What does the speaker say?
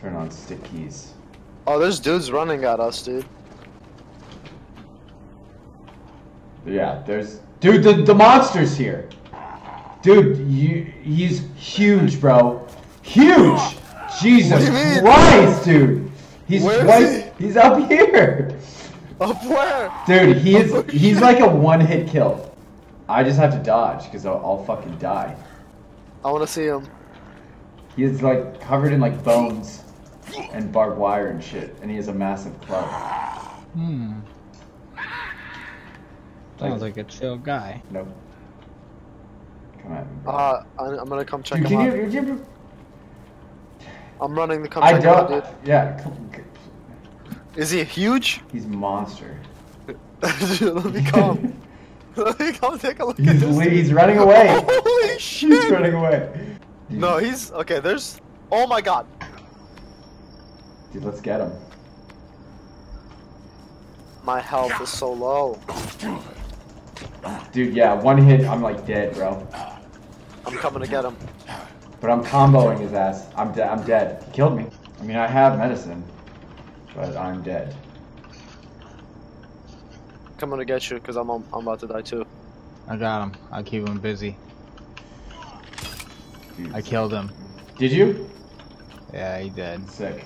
Turn on stick keys. Oh, there's dudes running at us, dude. Yeah, there's dude. The the monster's here. Dude, you he's huge, bro. Huge. Jesus What do you mean? Christ, dude. He's Where is twice. He's up here. Up where? Dude, he's Oh, he's like a one hit kill. I just have to dodge because I'll, I'll fucking die. I want to see him. He is like covered in like bones and barbed wire and shit, and he has a massive club. Hmm. Sounds like a chill guy. Nope. Come at me. bro. Uh, I, I'm gonna come check Dude, him can out. you, you ever- I'm running the come I check him out, don't. dude. Yeah, Is he huge? he's monster. Dude, Let me come. Let me come take a look at He's this. le- he's running away. Holy shit! He's running away. Dude, No, he's okay. There's. Oh my god. Dude, let's get him. My health is so low. Dude, yeah, one hit, I'm like dead, bro. I'm coming to get him. But I'm comboing his ass. I'm dead. I'm dead. He killed me. I mean, I have medicine, but I'm dead. Coming to get you because I'm I'm about to die too. I got him. I'll keep him busy. Dude. I killed him. Did you? Yeah, he did. Sick.